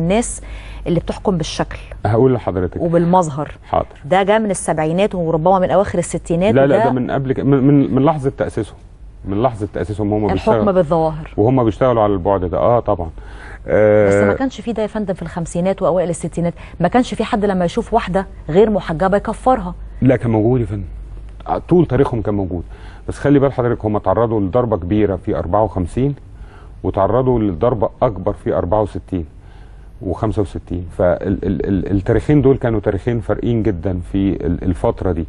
الناس اللي بتحكم بالشكل هقول لحضرتك. وبالمظهر. حاضر. ده جاء من السبعينات وربما من أواخر الستينات لا لا ده من قبل ك- من من, من لحظة تأسيسهم. من لحظة تأسيسهم هم الحكم بيشتغلوا. بالظواهر. وهم بيشتغلوا على البعد ده. آه طبعا. بس ما آه كانش في ده يا فندم في الخمسينات وأوائل الستينات. ما كانش في حد لما يشوف واحدة غير محجبة يكفرها. لا كان موجود يا فندم. آه، طول تاريخهم كان موجود. بس خلي بال حضرتك هم تعرضوا لضربة كبيرة في 54 وتعرضوا لضربة أكبر في 64 و65 فالتاريخين دول كانوا تاريخين فارقين جدا في ال- الفترة دي.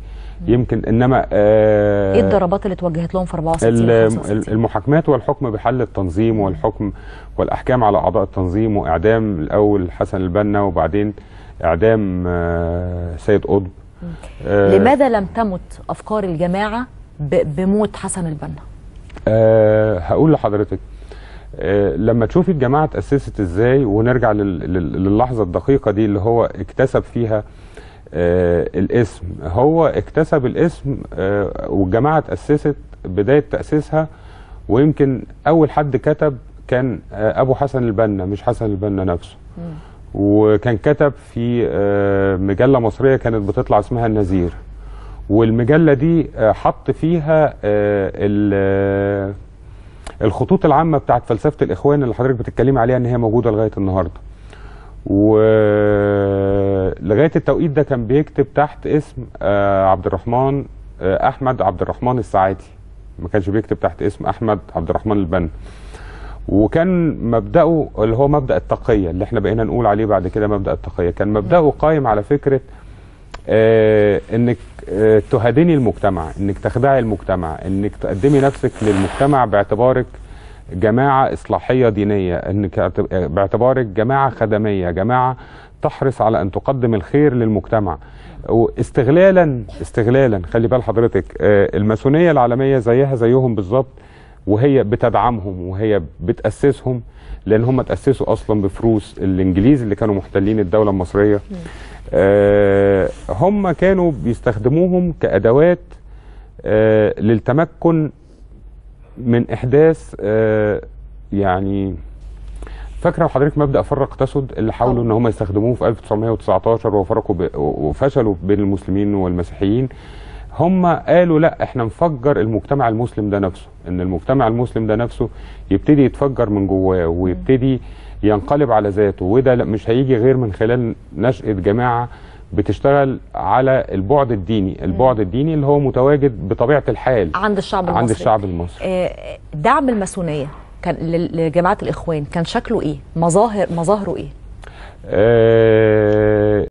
يمكن إنما آه إيه الضربات اللي اتوجهت لهم في 64 ال- و 65 المحاكمات والحكم بحل التنظيم والحكم والأحكام على أعضاء التنظيم وإعدام الأول حسن البنا وبعدين إعدام آه، سيد قطب. آه، لماذا لم تمت أفكار الجماعة بموت حسن البنا؟ أه هقول لحضرتك. لما تشوفي الجماعة اتأسست إزاي ونرجع لل- لل- للحظة الدقيقة دي اللي هو اكتسب فيها أه الاسم. هو اكتسب الاسم أه والجماعة اتأسست بداية تأسيسها ويمكن أول حد كتب كان أبو حسن البنا مش حسن البنا نفسه. وكان كتب في مجلة مصرية كانت بتطلع اسمها النذير. والمجلة دي آه، حط فيها آه، ال- آه، الخطوط العامة بتاعت فلسفة الإخوان اللي حضرتك بتتكلمي عليها إن هي موجودة لغاية النهارده. ولغايه التوقيت ده كان بيكتب تحت اسم آه، عبد الرحمن آه، أحمد عبد الرحمن الساعاتي. ما كانش بيكتب تحت اسم أحمد عبد الرحمن البنا. وكان مبدأه اللي هو مبدأ التقية اللي إحنا بقينا نقول عليه بعد كده مبدأ التقية. كان مبدأه قائم على فكرة إنك آه تهادني المجتمع إنك تخدعي المجتمع إنك تقدمي نفسك للمجتمع باعتبارك جماعة إصلاحية دينية اعت- باعتبارك جماعة خدمية جماعة تحرص على أن تقدم الخير للمجتمع. واستغلالا استغلالا خلي بال حضرتك آه، الماسونية العالمية زيها زيهم بالظبط وهي بتدعمهم وهي بتأسسهم لأن هم تأسسوا أصلا بفلوس الإنجليز اللي كانوا محتلين الدولة المصرية. آه، هم كانوا بيستخدموهم كأدوات آه، للتمكن من إحداث آه، يعني فاكره حضرتك مبدأ فرق تسد اللي حاولوا إن هم يستخدموه في 1919 وفرقوا. وفشلوا بين المسلمين والمسيحيين هم قالوا لأ إحنا نفجر المجتمع المسلم ده نفسه إن المجتمع المسلم ده نفسه يبتدي يتفجر من جواه ويبتدي ينقلب على ذاته وده مش هيجي غير من خلال نشأة جماعة بتشتغل على البعد الديني البعد الديني اللي هو متواجد بطبيعة الحال عند الشعب المصري. عند الشعب المصري. آه، دعم الماسونية كان لجماعة الإخوان كان شكله إيه؟ مظاهر مظاهره إيه؟